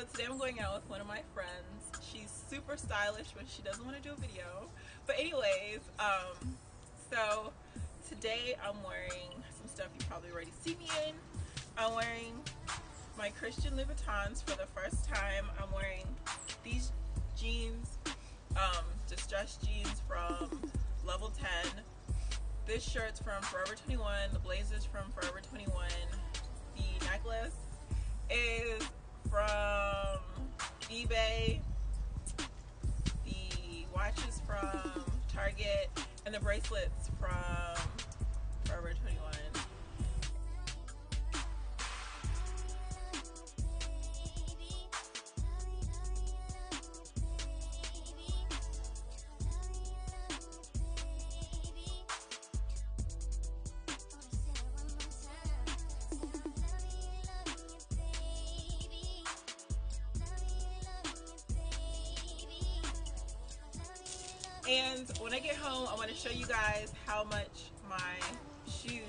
so today I'm going out with one of my friends. She's super stylish, but she doesn't want to do a video. But anyways, um, so today I'm wearing some stuff you probably already see me in. I'm wearing my Christian Louboutins for the first time. I'm wearing these jeans, um, distressed jeans from Level 10. This shirt's from Forever 21. The blazer's from Forever 21. The necklace is from eBay. The watches from Target. And the bracelets from And when I get home, I want to show you guys how much my shoes,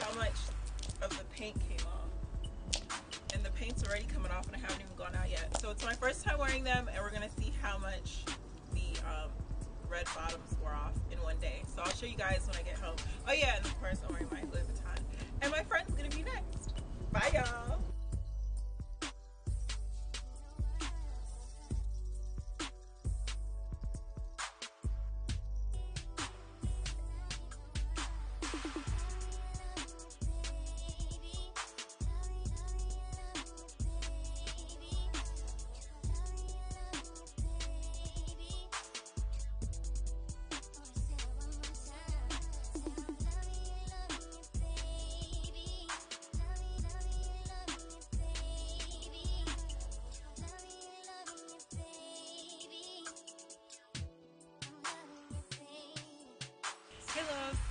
how much of the paint came off. And the paint's already coming off and I haven't even gone out yet. So it's my first time wearing them and we're going to see how much the um, red bottoms were off in one day. So I'll show you guys when I get home. Oh yeah, and of course I'm wearing my Louis Vuitton. And my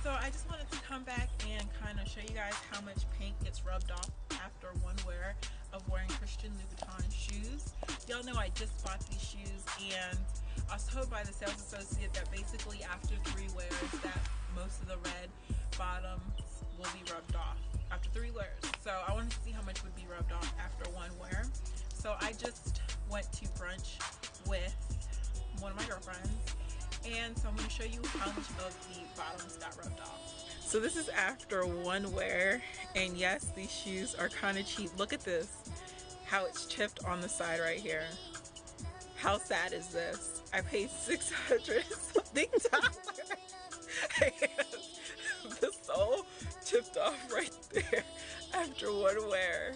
so I just wanted to come back and kind of show you guys how much paint gets rubbed off after one wear of wearing Christian Louboutin shoes. Y'all know I just bought these shoes and I was told by the sales associate that basically after three wears that most of the red bottoms will be rubbed off after three wears. So I wanted to see how much would be rubbed off after one wear. So I just went to brunch with one of my girlfriends and so I'm going to show you how much of the bottoms got rubbed off. So this is after one wear and yes these shoes are kind of cheap. Look at this how it's chipped on the side right here. How sad is this? I paid 600 something dollars the sole chipped off right there after one wear.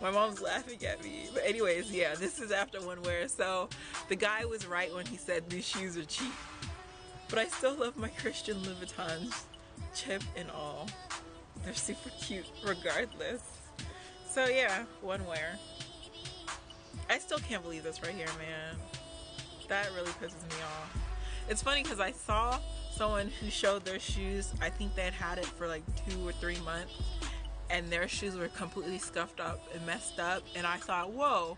My mom's laughing at me. But anyways, yeah, this is after one wear. So the guy was right when he said these shoes are cheap. But I still love my Christian Louboutins, chip and all. They're super cute regardless. So yeah, one wear. I still can't believe this right here, man. That really pisses me off. It's funny because I saw someone who showed their shoes. I think they had had it for like two or three months and their shoes were completely scuffed up and messed up and I thought whoa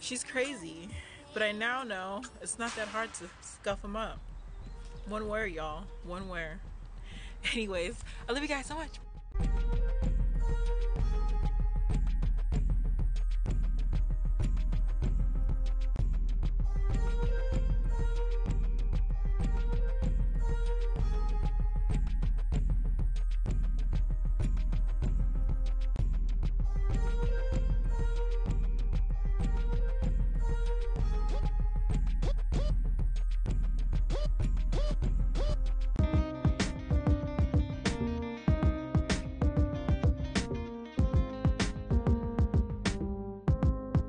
she's crazy. But I now know it's not that hard to scuff them up. One wear y'all. One wear. Anyways I love you guys so much